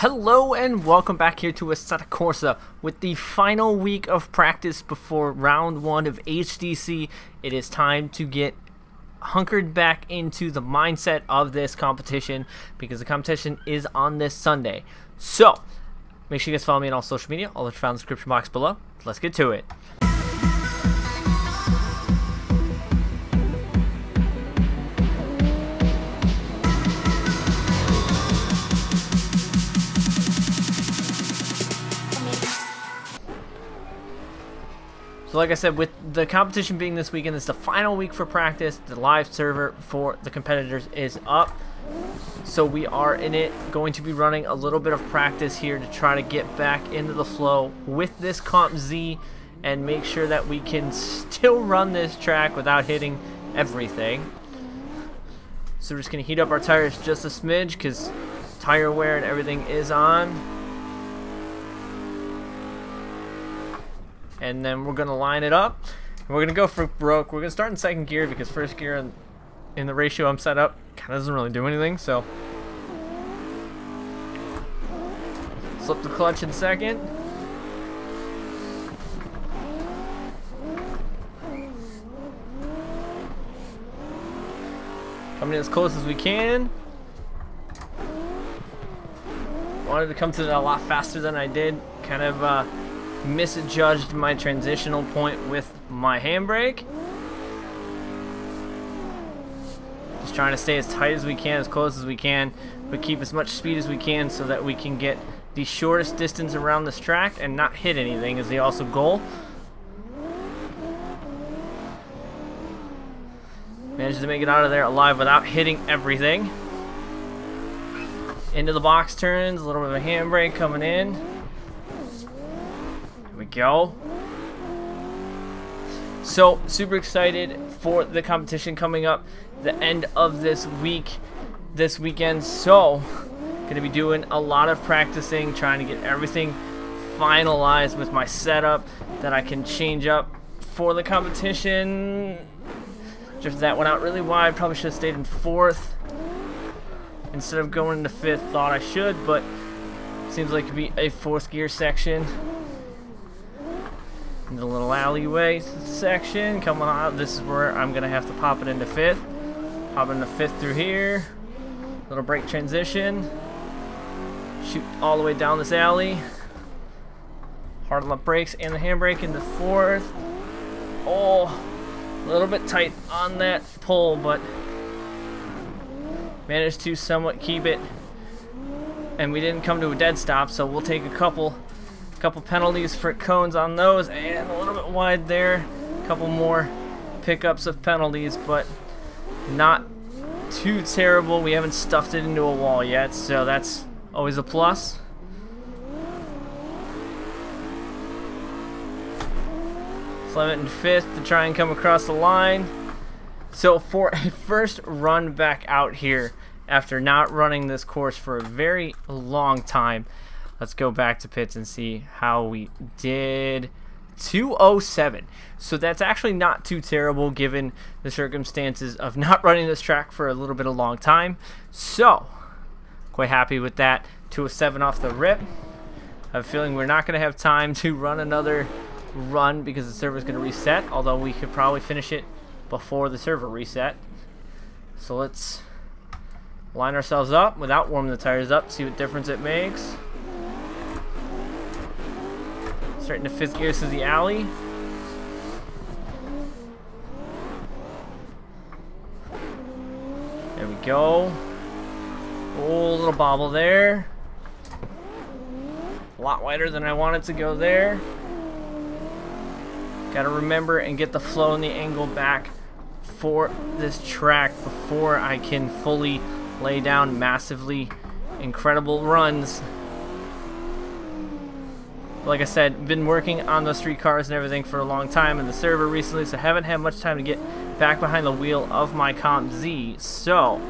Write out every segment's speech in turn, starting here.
Hello and welcome back here to Assetto Corsa with the final week of practice before round one of HDC. It is time to get hunkered back into the mindset of this competition because the competition is on this Sunday. So, make sure you guys follow me on all social media. All the found in the description box below. Let's get to it. So like I said, with the competition being this weekend, it's the final week for practice. The live server for the competitors is up. So we are in it, going to be running a little bit of practice here to try to get back into the flow with this Comp Z and make sure that we can still run this track without hitting everything. So we're just going to heat up our tires just a smidge because tire wear and everything is on. And then we're gonna line it up. We're gonna go for broke. We're gonna start in second gear because first gear in, in the ratio I'm set up kind of doesn't really do anything. So slip the clutch in second. Coming in as close as we can. Wanted to come to it a lot faster than I did. Kind of uh, misjudged my transitional point with my handbrake. Just trying to stay as tight as we can, as close as we can, but keep as much speed as we can so that we can get the shortest distance around this track and not hit anything is the also goal. Managed to make it out of there alive without hitting everything. Into the box turns, a little bit of a handbrake coming in go. So, super excited for the competition coming up the end of this week, this weekend. So, going to be doing a lot of practicing, trying to get everything finalized with my setup that I can change up for the competition. Just that went out really wide. Probably should have stayed in fourth instead of going into fifth. Thought I should, but seems like it could be a fourth gear section the little alleyway section. Come on, this is where I'm gonna have to pop it into fifth. Pop into fifth through here. Little brake transition. Shoot all the way down this alley. Hard left brakes and the handbrake into fourth. Oh, a little bit tight on that pull, but managed to somewhat keep it. And we didn't come to a dead stop, so we'll take a couple couple penalties for cones on those and a little bit wide there. A couple more pickups of penalties, but not too terrible. We haven't stuffed it into a wall yet, so that's always a plus. It in fifth to try and come across the line. So for a first run back out here, after not running this course for a very long time, Let's go back to pits and see how we did. 207. So that's actually not too terrible given the circumstances of not running this track for a little bit of long time. So, quite happy with that. 207 off the rip. I have a feeling we're not going to have time to run another run because the server is going to reset, although we could probably finish it before the server reset. So let's line ourselves up without warming the tires up, see what difference it makes. Starting to fifth gear through the alley. There we go. Oh, little bobble there. A lot wider than I wanted to go there. Gotta remember and get the flow and the angle back for this track before I can fully lay down massively incredible runs like I said, been working on those street cars and everything for a long time in the server recently, so haven't had much time to get back behind the wheel of my Comp Z. So,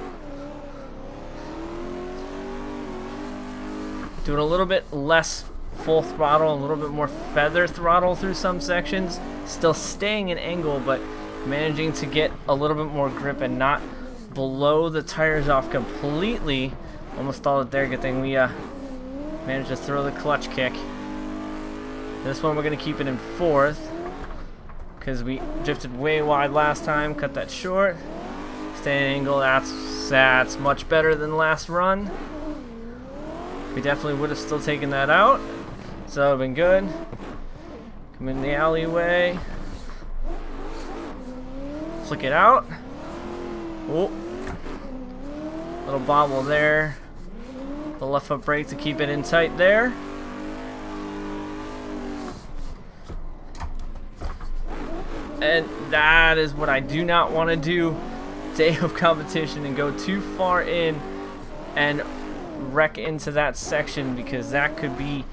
doing a little bit less full throttle, a little bit more feather throttle through some sections. Still staying in angle, but managing to get a little bit more grip and not blow the tires off completely. Almost stalled it there. Good thing we uh, Managed to throw the clutch kick. This one we're going to keep it in fourth. Because we drifted way wide last time. Cut that short. Stay angle. That's, that's much better than last run. We definitely would have still taken that out. So been good. Come in the alleyway. Flick it out. Oh. Little bobble there. The left foot brake to keep it in tight there. And that is what I do not want to do day of competition and go too far in and wreck into that section because that could be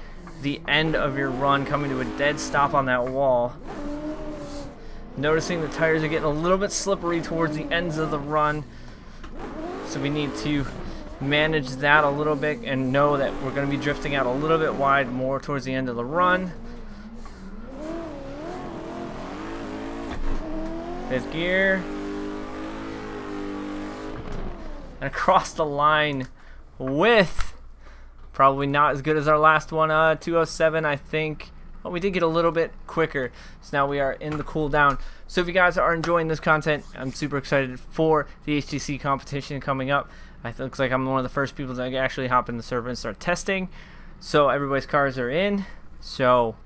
the end of your run coming to a dead stop on that wall. Noticing the tires are getting a little bit slippery towards the ends of the run. So we need to manage that a little bit and know that we're going to be drifting out a little bit wide more towards the end of the run. Fifth gear. And across the line with probably not as good as our last one, uh, 207 I think. But we did get a little bit quicker. So now we are in the cooldown. So if you guys are enjoying this content, I'm super excited for the HDC competition coming up. It looks like I'm one of the first people to actually hop in the server and start testing. So everybody's cars are in. So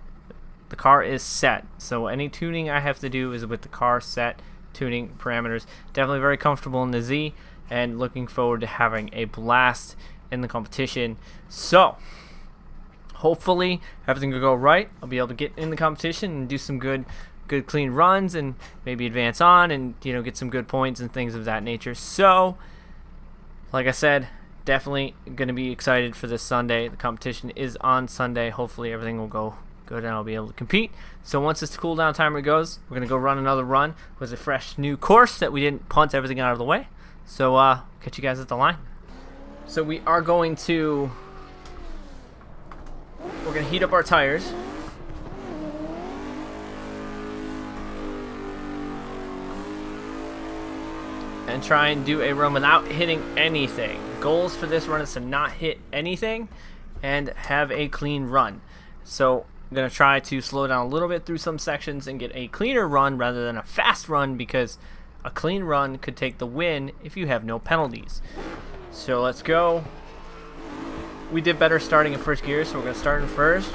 the car is set. So any tuning I have to do is with the car set tuning parameters. Definitely very comfortable in the Z and looking forward to having a blast in the competition. So hopefully everything will go right. I'll be able to get in the competition and do some good good clean runs and maybe advance on and you know get some good points and things of that nature. So like I said, definitely going to be excited for this Sunday. The competition is on Sunday. Hopefully everything will go good and I'll be able to compete. So once this cooldown timer goes, we're going to go run another run with a fresh new course that we didn't punt everything out of the way. So uh, catch you guys at the line. So we are going to, we're going to heat up our tires. And try and do a run without hitting anything. Goals for this run is to not hit anything and have a clean run. So I'm going to try to slow down a little bit through some sections and get a cleaner run rather than a fast run because a clean run could take the win if you have no penalties. So let's go. We did better starting in first gear, so we're going to start in first.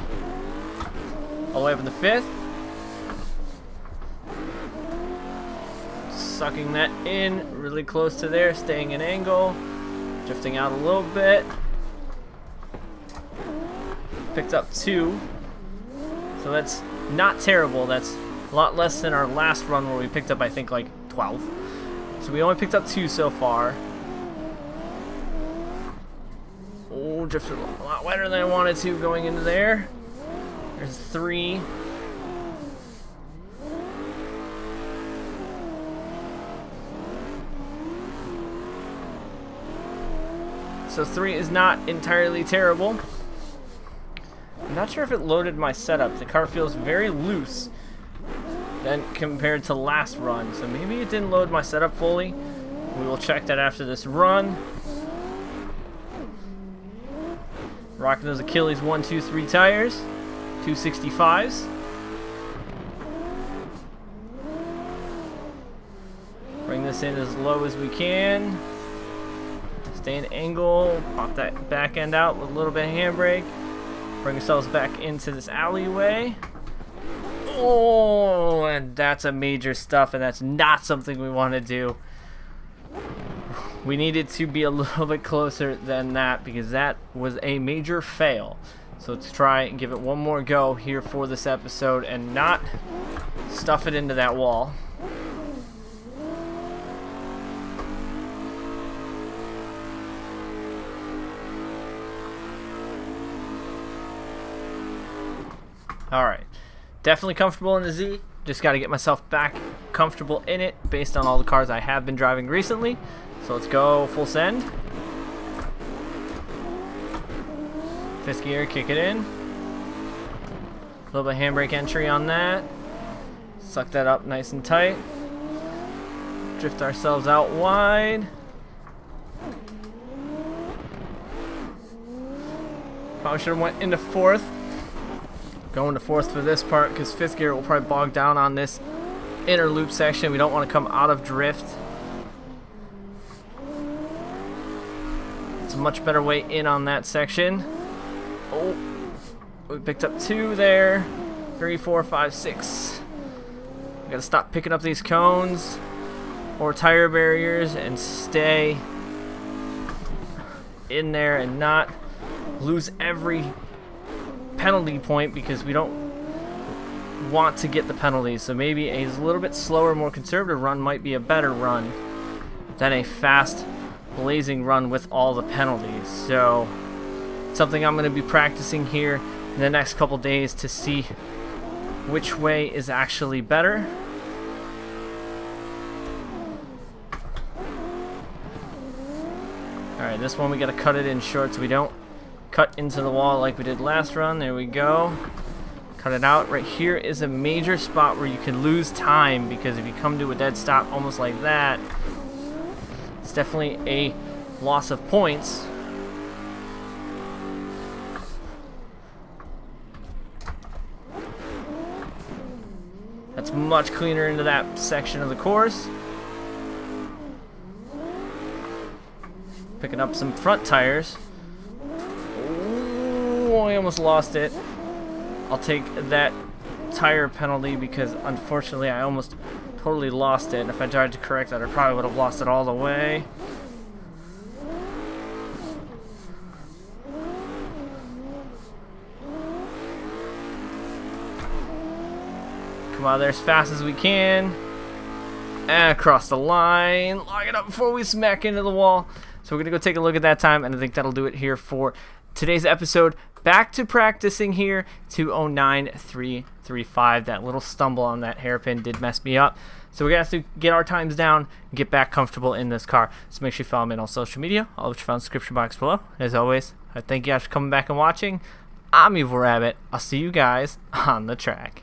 All the way up in the fifth. Sucking that in really close to there, staying in angle. Drifting out a little bit. Picked up two. So that's not terrible. That's a lot less than our last run where we picked up, I think, like 12. So we only picked up two so far. Oh, drifted a lot wetter than I wanted to going into there. There's three. So three is not entirely terrible. Not sure if it loaded my setup. The car feels very loose than compared to last run. So maybe it didn't load my setup fully. We will check that after this run. Rocking those Achilles 1, 2, 3 tires. 265s. Bring this in as low as we can. Stay in angle. Pop that back end out with a little bit of handbrake. Bring ourselves back into this alleyway. Oh, and that's a major stuff, and that's not something we want to do. We needed to be a little bit closer than that because that was a major fail. So let's try and give it one more go here for this episode and not stuff it into that wall. Alright. Definitely comfortable in the Z. Just got to get myself back comfortable in it based on all the cars I have been driving recently. So let's go full send. Fifth gear, kick it in. A little bit of handbrake entry on that. Suck that up nice and tight. Drift ourselves out wide. Probably should have went into fourth. Going to fourth for this part because fifth gear will probably bog down on this inner loop section. We don't want to come out of drift. It's a much better way in on that section. Oh, we picked up two there. Three, four, five, six. We gotta stop picking up these cones or tire barriers and stay in there and not lose every penalty point because we don't want to get the penalties. So maybe a little bit slower, more conservative run might be a better run than a fast, blazing run with all the penalties. So something I'm going to be practicing here in the next couple days to see which way is actually better. Alright, this one we gotta cut it in short so we don't cut into the wall like we did last run. There we go. Cut it out. Right here is a major spot where you can lose time because if you come to a dead stop almost like that, it's definitely a loss of points. That's much cleaner into that section of the course. Picking up some front tires. I almost lost it. I'll take that tire penalty because unfortunately I almost totally lost it. If I tried to correct that, I probably would have lost it all the way. Come out there as fast as we can. And across the line. Lock it up before we smack into the wall. So we're going to go take a look at that time, and I think that'll do it here for today's episode. Back to practicing here, 209.335. That little stumble on that hairpin did mess me up. So we're to have to get our times down and get back comfortable in this car. So make sure you follow me on social media. All which you found in the description box below. As always, I thank you guys for coming back and watching. I'm Evil Rabbit. I'll see you guys on the track.